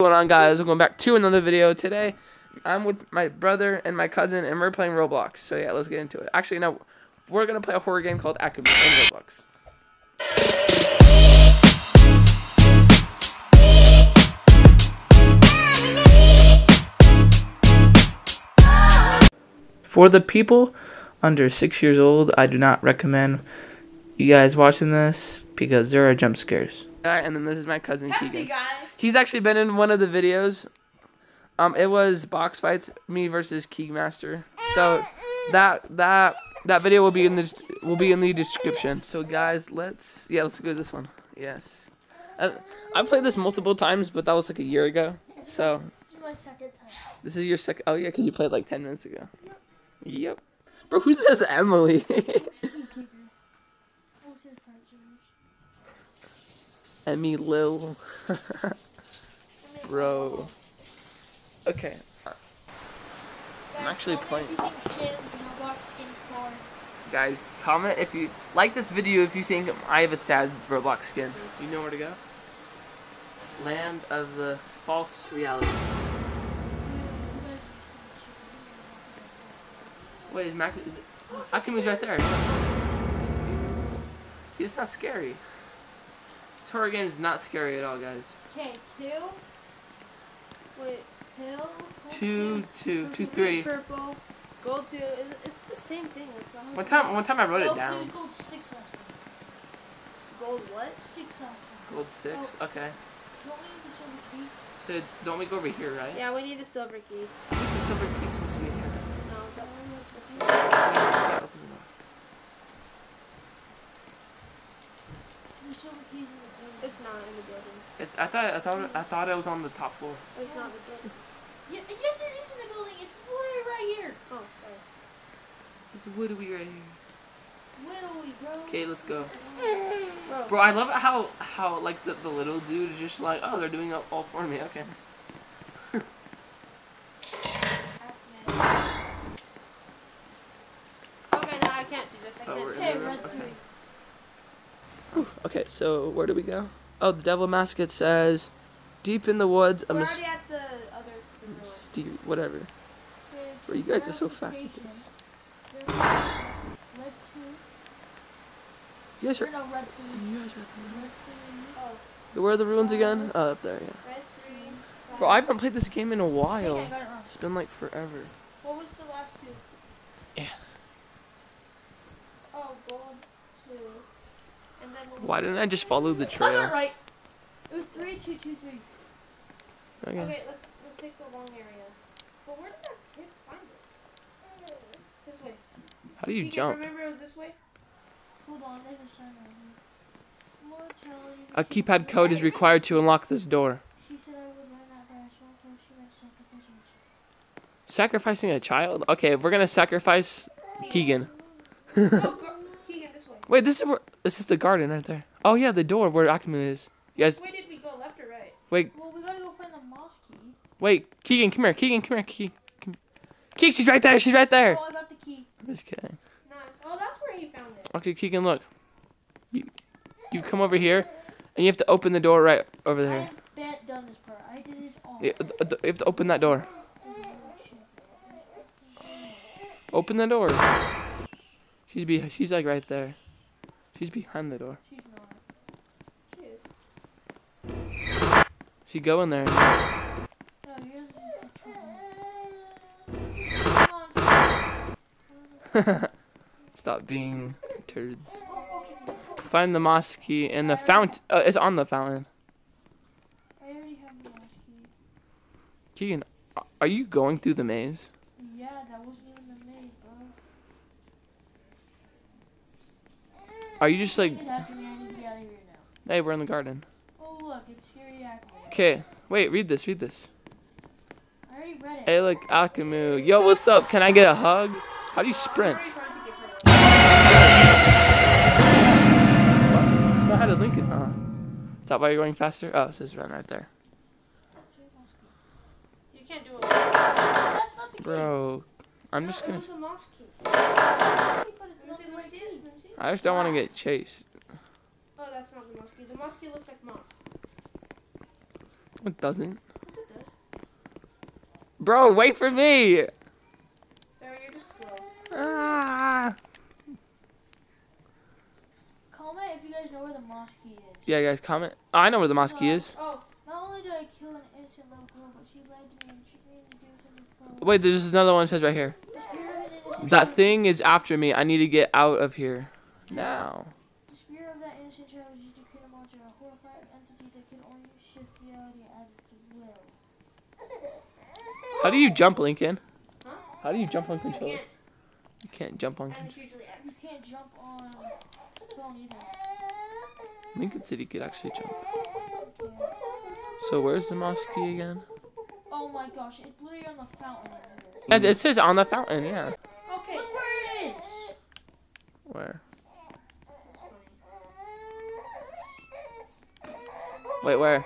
going on guys? Welcome back to another video. Today i'm with my brother and my cousin and we're playing roblox. So yeah let's get into it. Actually no we're gonna play a horror game called Akumu in roblox. For the people under six years old i do not recommend you guys watching this because there are jump scares and then this is my cousin Pepsi Keegan. guy. He's actually been in one of the videos. Um, it was box fights, me versus Keymaster. So that that that video will be in the will be in the description. So guys, let's yeah, let's go to this one. Yes, I I played this multiple times, but that was like a year ago. So This is my second time. this is your second. Oh yeah, because you played like ten minutes ago. Yep. Bro, who says Emily? Emmy Lil. Bro. Okay. I'm actually playing. If you think Jaden's Roblox skin floor. Guys, comment if you like this video if you think I have a sad Roblox skin. You know where to go? Land of the false reality. Wait, is Mac? Is it? Akumu's right there. See, it's not scary. Horror game is not scary at all, guys. Okay, two. Wait, pill. Two, two, two, three. Purple, gold two. It's the same thing. It's One time, one time I wrote it Gold down. two, gold six last time. gold what? Six last time. Gold six. Oh. Okay. Don't we need the silver key? So don't we go over here, right? Yeah, we need the silver key. I think the silver piece was in here. No, that one was the We can't open the door. The silver key's in the building. It's not in the building. It's, I thought I thought I thought it was on the top floor. It's not in the building. Yeah, yes, it is in the building. It's literally right here. Oh, sorry. It's a woody right here. Literally, bro. Okay, let's go. Bro, Bro, I love how how like the, the little dude is just like, oh, they're doing it all for me. Okay. okay, no, I can't do this. I oh, can't we're do in Okay, the room. Okay. Okay, so where do we go? Oh, the devil mask. It says, deep in the woods, a We're mis- already at the other. the door. whatever. Bro, you guys are so fast at this. Red two. You guys are. No, red. You guys are. at the- Red. Oh, Where are the ruins again? Oh, up there. Yeah. red three. Bro, I haven't played this game in a I think I while. it's been like forever. What was the last two? Yeah. Oh, gold two. And then what was Why didn't I just follow the I got it trail? right. It was three, two, two, three. Okay. Okay, let's let's take the long area. But where did that kid find it? This way. How do you Keegan, jump? Remember it was this way? Hold on, there's a sign right here. Mortality. A keypad code is required to unlock this door. She said I would run that branch. She meant sacrifice. Sacrificing a child? Okay, we're gonna sacrifice Keegan. no, go, Keegan, this way. Wait, this is where this is the garden right there. Oh yeah, the door where Akumu is. You guys, way did we go, left or right? wait, Well, we gotta go find the moss key. wait, Keegan, come here. Keegan, come here. Keegan, come. Keegan, she's right there. She's right there. Oh, I got the key. I'm just kidding. Nice. Oh, that's where he found it. Okay, Keegan, look. You, you come over here, and you have to open the door right over there. I have done this part. I did this all. Th- you have to open that door. Open the door. She's be. She's like right there. She's behind the door. She's not. She is. She go in there. Oh, here's just the trouble. Come on. Stop being turds. Find the moss key and the fount. Uh, it's on the fountain. I already have the moss key. Keegan, are you going through the maze? Yeah, that wasn't even the maze, bro. Are you just like, Get after me. I need to get out of here now. hey, we're in the garden? Oh, look, it's. Okay, wait, read this, read this. I already read it. Hey, look, Akumu. Yo, what's up? Can I get a hug? How do you sprint? I'm already trying to get her. I had a Lincoln, huh? Is that why you're going faster? Oh, it says run right there. You can't do it. That's not the key. Bro, I'm no, just gonna. I just don't want to get chased. Oh, that's not the moss key. The moss key looks like moss. It doesn't. Yes, Bro, wait for me. Sorry, you're just slow. Ah. Comment if you guys know where the mosque is. Yeah, guys, comment. I know where the moss key is. Oh, Not only did I kill an innocent little girl, but she lied to me and she made me do something fun. Wait, there's another one that says right here. The spirit of an innocent That thing is after me. I need to get out of here now. The spirit of that innocent child was used to create a monster, a horrifying entity that could only shift reality as its will. How do you jump, Lincoln? Huh? How do you jump on I controller? can't. You can't jump on I'm controller. You can't jump on phone either. Lincoln said he could actually jump. Yeah. So where's the moss key again? Oh my gosh, it's literally on the fountain over. Yeah, it says on the fountain. Yeah. Okay. Look where it is! Where? That's funny. Wait, where?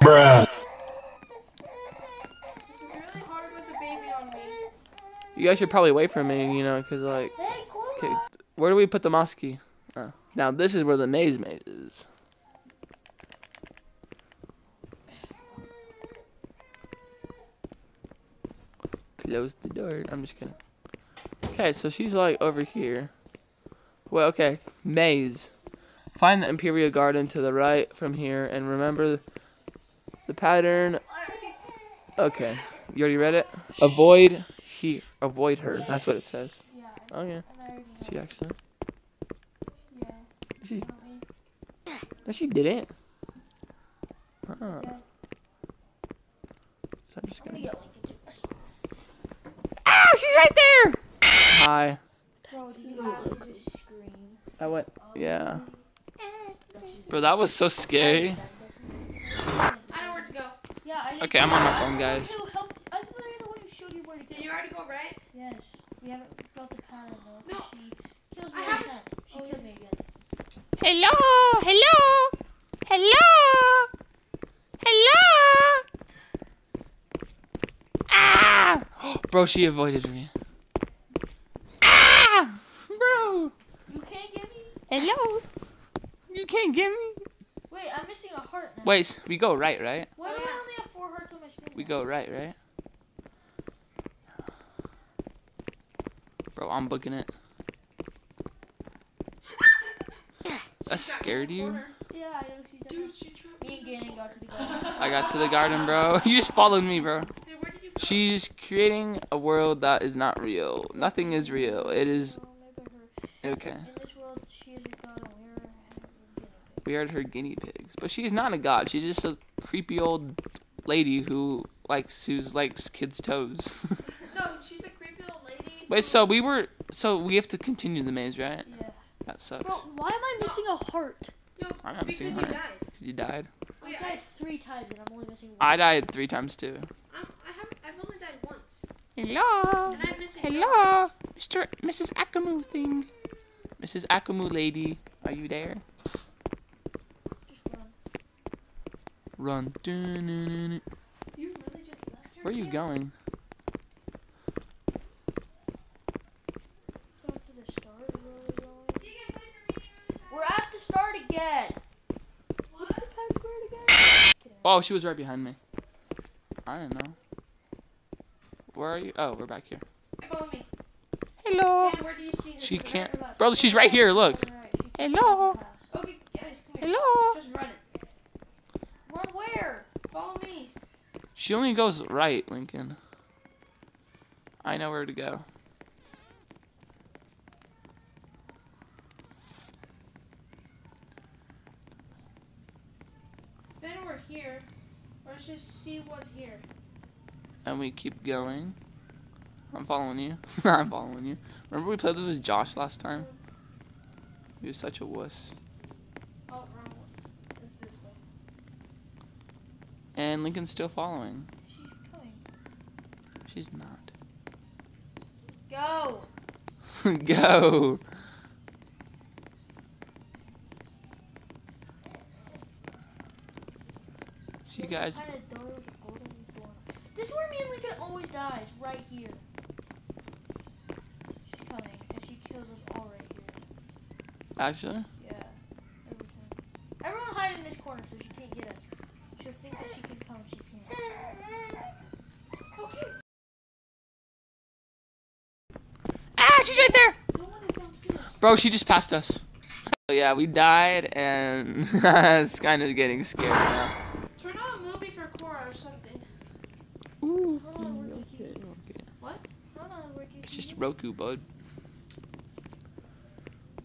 Bruh. This is really hard with a baby on me. You guys should probably wait for me, you know, cause like, okay, where do we put the mosque? Oh. Now this is where the maze maze is. Close the door. I'm just kidding. Okay, so she's like over here. Well, okay, maze. Find the Imperial Garden to the right from here, and remember the pattern. Okay, you already read it. Avoid here. Avoid her. That's what it says. Yeah, Oh yeah, and I already know. she actually. Yeah. She Want me? no, she didn't. Uh-uh. Yeah. So I'm just I'm gonna. gonna get Lincoln Ah, she's right there. Hi. Bro, did you actually just scream? I went. Yeah. That she's- Bro, that was so scary. I know where to go. Yeah, I did Okay, I'm on my phone, guys. I helped. I'm the one who showed you where to Did you already go right? Yes, we haven't got the pattern though. No. She kills I have every a- time. She oh, killed me again. Hello, hello, hello, hello. Ah! Bro, she avoided me. Ah! Bro, You can't get me? hello. You can't get me. Wait, I'm missing a heart now. Wait, we go right, right? Why Oh, do. I oh, only have four hearts on my screen? We now? go right, right? Bro, I'm booking it. That scared you? Yeah, I know she does. Dude, she trapped Me and Gannon got to the garden. I got to the garden, bro. You just followed me, bro. Hey, where did you go? She's creating a world that is not real. Nothing is real. It is Oh, maybe her. okay. In this world, she is a god, and we're guinea pigs. We are her guinea pigs, but she's not a god. She's just a creepy old lady who likes who's likes kids' toes. No, she's a creepy old lady. Wait, so we were so we have to continue the maze, right? Yeah. That Bro, sucks. why am I missing a heart? Yo, I'm not because missing you her. died. You died. I died three times, and I'm only missing one. I died three times too. I'm, I haven't. I've only died once, Hello. and I'm missing. Hello, Mr. Mrs. Akumu thing. Mrs. Akumu lady, are you there? Just run. Run. Really just left? Where are you here? going? Go to the start. is where we're going. You can wait for me. We're at the start again. What? Oh, she was right behind me. I don't know. Where are you? Oh, we're back here. Follow me. Hello. And where do you see this? She can't. right? Bro, she's right here. Look. Right. Hello. Okay, guys, come here. Hello. Just run it. Run where? Follow me. She only goes right, Lincoln. I know where to go. Then we're here. Let's just see what's here. And we keep going. I'm following you. I'm following you. Remember we played this with Josh last time? Mm-hmm. He was such a wuss. Oh, wrong one. It's this way. And Lincoln's still following. She's coming. She's not. Go. Go. See you guys. What kind of door was golden door? This is where me and Lincoln always dies, right here. She's coming, and she kills us all right here. Actually, Yeah. Every time. Everyone hide in this corner so she can't get us. She'll think that she can come, she can't. she's right there. No one is downstairs. Bro, she just passed us. Oh, yeah, we died, and it's kind of getting scary now. Turn on a movie for Cora or something. Ooh, Hold on, we're okay, okay. What? No, no, we're It's just. Roku, bud.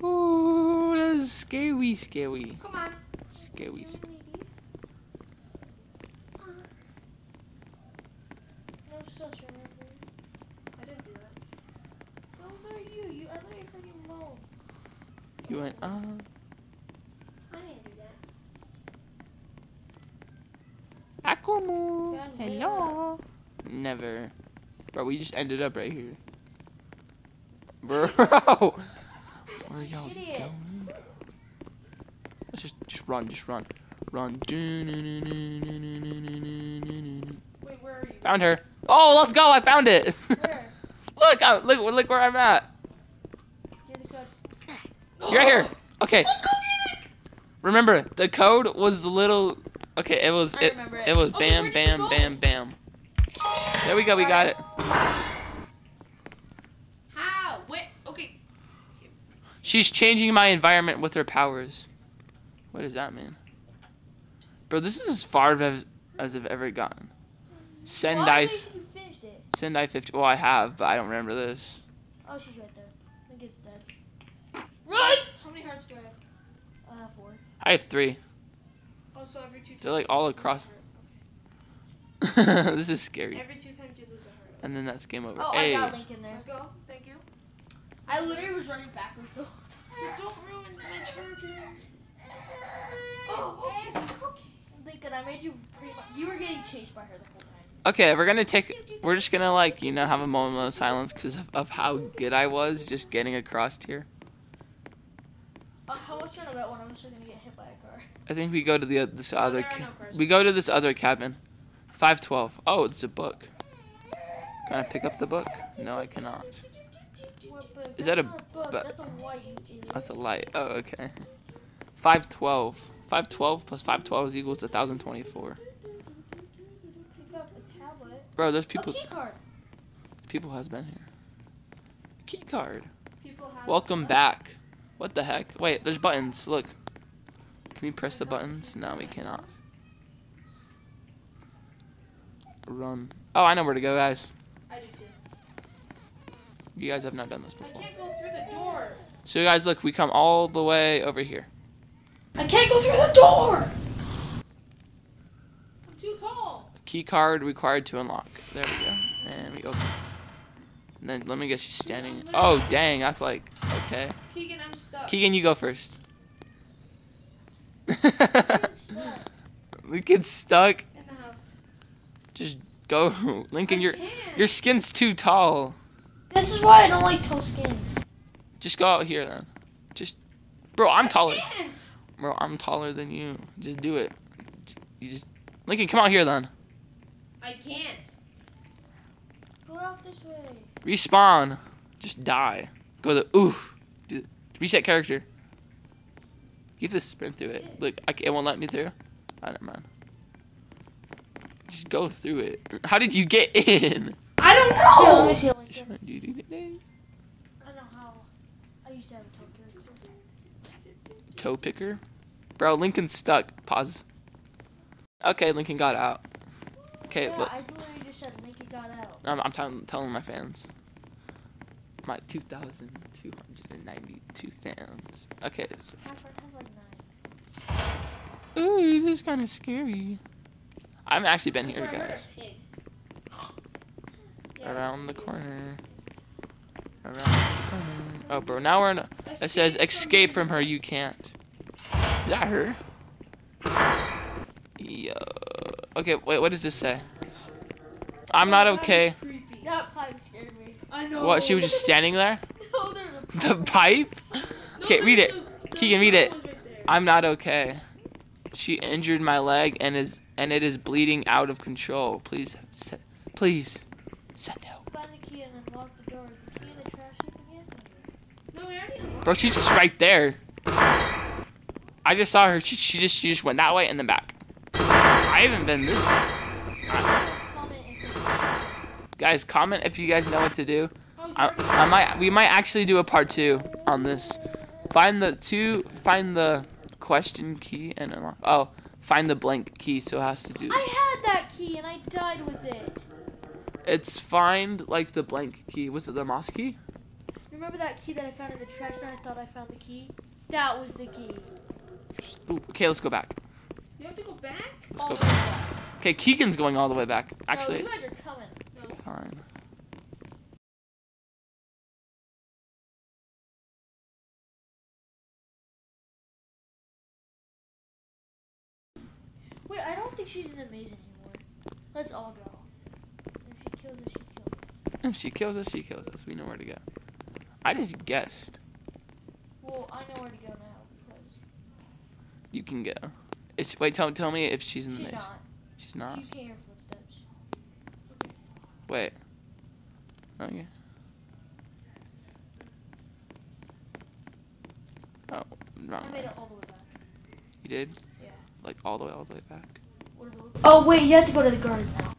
Ooh, that's scary, scary, Come on. scary. scary. No such remember. I didn't do that. Those are you. You. I thought you were freaking low. You went, uh, I didn't do that. Akumu. Hello. Never. Bro, we just ended up right here. Bro. Where y'all going? Let's just, just run, just run. Run. Wait, where are you? Found her. Oh, let's go. I found it. Where? look, I, look, look where I'm at. Get the code. You're right here. Okay. Remember, the code was the little. Okay, it was it. it. It was Okay, bam, did you bam, bam, bam. There we go. We got it. How? Wait. Okay. She's changing my environment with her powers. What does that mean? Bro, this is as far as, as I've ever gotten. Sendai, Well, at least you finished it. Sendai 50. Well, I have, but I don't remember this. Oh, she's right there. I think it's dead. Run! Hearts do I have? Uh, four. I have three. Oh, so every two times. They're, like, all you lose a across- heart. this is scary. Every two times you lose a heart. And then that's game over. Oh, hey. I got Link in there. Let's go. Thank you. I literally was running backwards. though. Dude, don't ruin my charger. Oh, okay. Okay. Lincoln, I made you pretty much. You were getting chased by her the whole time. Okay, we're gonna take. We're just gonna like you know have a moment of silence because of, of how good I was just getting across here. Uh, how much trying to bet when I'm still gonna get hit by a car? I think we go to the this other. there are ca- no we go to this other cabin. Five twelve. Oh, it's a book. Can I pick up the book? No, I cannot. Is that a book. That's a idiot. That's a light. Oh, okay. Five twelve. Five twelve plus five twelve is equals a thousand twenty four. Pick up a tablet. Bro, there's people. key card. People has been here. Key card. People have. Welcome back. What the heck? Wait, there's buttons. Look. Can we press the buttons? No, we cannot. Run. Oh, I know where to go, guys. I do too. You guys have not done this I before. can't go through the door. So, guys, look, we come all the way over here. I can't go through the door. I'm too tall. Key card required to unlock. There we go. And we open. And then let me guess, she's standing. Oh, dang, that's like, okay. Keegan, I'm stuck. Keegan, you go first. Lincoln's stuck. In the house. Just go. Lincoln, I your can't. your skin's too tall. This is why I don't like tall skins. Just go out here then. Just, bro, I'm taller. Can't. Bro, I'm taller than you. Just do it. You just, Lincoln, come out here then. I can't. Go out this way. Respawn. Just die. Go the ooh. Do, reset character. You have to sprint through it. Look, I, ca- it won't let me through. Ah, I don't mind. Just go through it. How did you get in? I don't Here, let know. me see Lincoln. Toe I know how. I used to have a toe character. picker. Bro, Lincoln's stuck. Pause. Okay, Lincoln got out. Okay, Yeah, look. I literally just said Lincoln got out. I'm, I'm telling, telling my fans. My 2,292 fans. Okay. So, like nine. ooh, this is kind of scary. I haven't actually been here, That's where I heard guys. Yeah. Around the corner. Around the corner. Oh, bro, now we're in a... It says, escape from her, you can't. Is that her? Yo. Okay, wait, what does this say? I'm not that okay. is creepy. That pipe scared me. I know. What, she was just standing there? no, there's a The pipe? No, Okay, read it. the Keegan, read it. right. I'm not okay. She injured my leg and is and it is bleeding out of control. Please, se- please, send help. Find the key and unlock the door. Is the key in the trash again? No, we already Bro, she's just right there. I just saw her. She, she just she just went that way and then back. I haven't been this. Comment if you Guys, comment if you guys know what to do. Oh, I, I might we might actually do a part two on this. Find the two find the question key and unlock. Oh, find the blank key. So it has to do. I had that key and I died with it. It's find like the blank key. Was it the moss key? Remember that key that I found in the trash and I thought I found the key? That was the key. Ooh, okay, let's go back. You have to go back? Let's All go oh, the back. Okay, Keegan's going all the way back. Actually, you guys are. No. Fine. Wait, I don't think she's in the maze anymore. Let's all go. If she kills us, she kills us. If she kills us, she kills us. We know where to go. I just guessed. Well, I know where to go now because You can go. It's, wait, tell tell me if she's in the she's maze. not. She's not. You can't hear footsteps. Wait. Okay. Oh, wrong I made way. it all the way back. You did? Yeah. Like all the way, all the way back. What does it look like? Oh wait, you have to go to the garden now.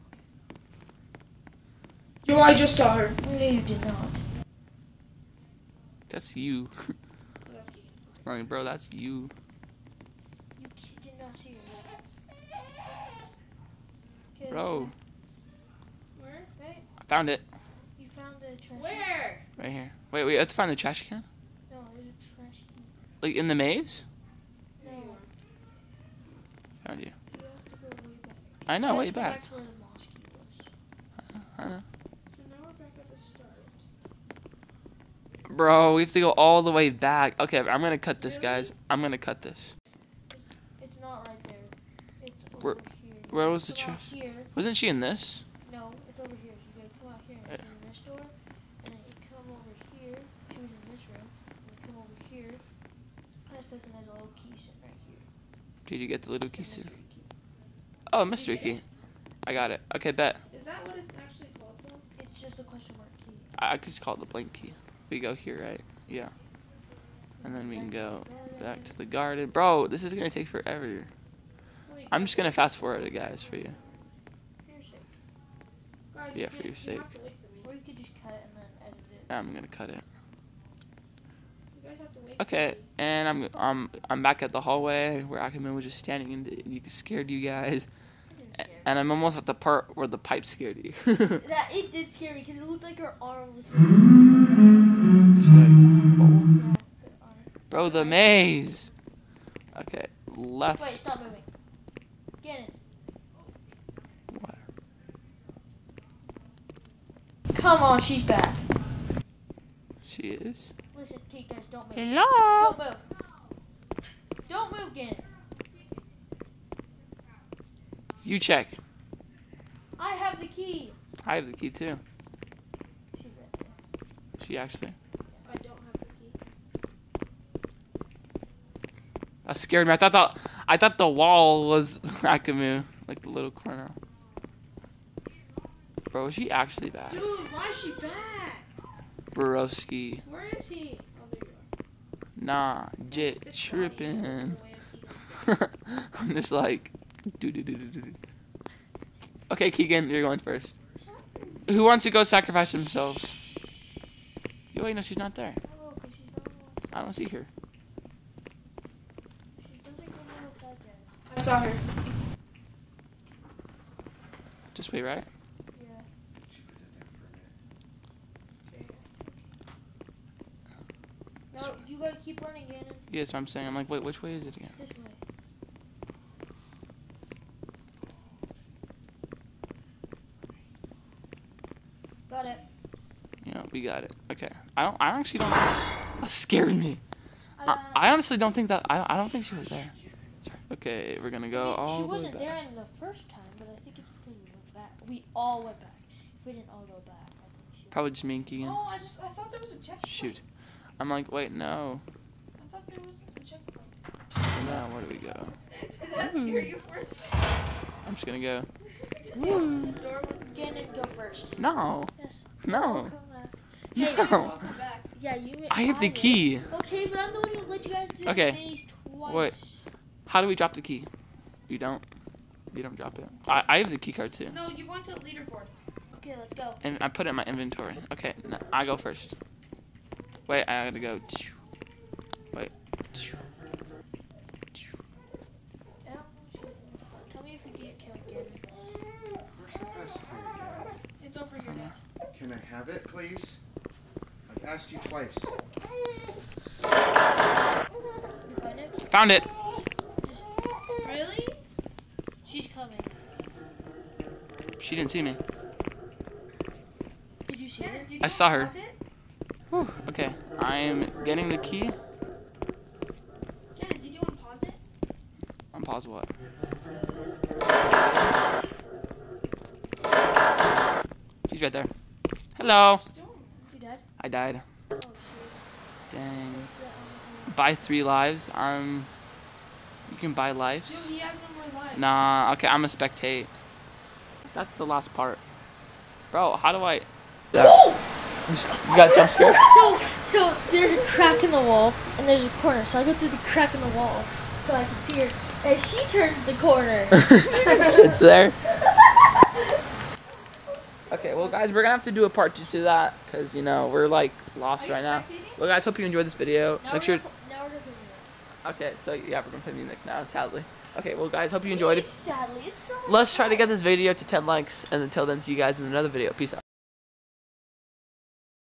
Yo, I just saw her. No, you did not. That's you. I mean, bro, that's you. You ki- did not see her. Okay, Bro, Where? Right? I found it. You found the trash. can? Where? Right here. Wait, wait, let's find the trash can. No, there's a trash. can. Like in the maze? No, There you you Found you. have to way back. I know, You way to back. to where the moss key was. I know. So now we're back at the start. Bro, we have to go all the way back. Okay, I'm gonna cut this, guys. I'm gonna cut this. It's not right there. It's Where- here. where was the trash? Here. Wasn't she in this? No, it's over here. You gotta come out here and Yeah. come in this door, and then you come over here. She was in this room. And you come over here. This person has a little key sitting right here. Did you get the little key soon? mystery key. Oh, mystery key. I got it. Okay, bet. Is that what it's actually called though? It's just a question mark key. I, I could just call it the blank key. We go here, right? Yeah. And then we can go back to the garden. Bro, this is gonna take forever. I'm just gonna fast forward it, guys, for you. For your sake. Guys, yeah, for your sake. have to wait for me. Or you could just cut it and then edit it. I'm gonna cut it. You guys have to wait. Okay, and I'm I'm I'm back at the hallway where Akumu was just standing and you scared you guys. It didn't A- scare me. And I'm almost at the part where the pipe scared you. That it did scare me because it looked like her arm was. She's like, "Oh." Yeah, arm. Bro, the maze. Okay, left. Wait, stop moving. Get in. What? Come on, she's back. She is. Listen, Kate, don't move. Hello. Don't move. Don't move, Gannon. You check. I have the key. I have the key too. She's right there. She actually. I don't have the key. That scared me. I thought the I thought the wall was Akumu, like the little corner. Bro, is she actually back? Dude, why is she back? Broski. Where is he? Oh, there you are. Nah, jit It's Johnny. tripping. That's the way of eating. I'm just like, do do do do do. Okay, Keegan, you're going first. Who wants to go sacrifice themselves? Yo, wait, no, she's not there. Oh, 'cause she's not I don't see her. She doesn't go on the side there. I saw her. Just wait, right? Yeah. No, you gotta keep running. Yeah, that's what I'm saying. I'm like, wait, which way is it again? This way. Got it. Yeah, we got it. Okay. I don't. I actually don't. That scared me. I, I, got it. I honestly don't think that. I, I don't think she was there. Okay, we're gonna go all she the way wasn't there in the first time, but I think it's because we went back. We all went back. If we didn't all go back, I think she. Probably just me and Keegan. Oh, I just I thought there was a checkpoint. Shoot. I'm like, wait, no. I thought there was a checkpoint. Now where do we go? Did that scare you for a second? I'm just gonna go. The door was Gannon, go first. No. Yes. No. Hey, No. Back. Yeah, you. I have the did. key. Okay, but I'm the one who let you guys do Okay. twice. Wait. How do we drop the key? You don't. You don't drop it. I, I have the key card too. No, you went to leaderboard. Okay, let's go. And I put it in my inventory. Okay, no, I go first. Wait, I gotta go. Wait. Yeah. Tell me if you get killed, Gavin. Where's your pacifier, Dad? It's over here. Dad. Can I have it, please? I've asked you twice. You find it? Found it. Really? She's coming. She didn't see me. Did you see Yeah, her? did you I saw her. it? Whew, okay, I'm getting the key. Yeah, did you unpause it? On pause what? She's right there. Hello. What's? You dead? I died. Oh. Dang. Buy three lives. Um, you can buy Dude, lives. he has no more lives. Nah. Okay, I'm a spectate. That's the last part. Bro, how do I? You got jump scared? So, so there's a crack in the wall, and there's a corner. So I go through the crack in the wall, so I can see her, and she turns the corner. Sits there. Okay, well, guys, we're gonna have to do a part two to that because you know we're like lost right now. Well, guys, hope you enjoyed this video. Now Make we're sure. gonna now we're gonna put. Okay, so yeah, we're gonna play music now. Sadly. Okay, well, guys, hope you enjoyed it. Sadly, it's so Let's try to get this video to 10 likes, and until then, see you guys in another video. Peace out.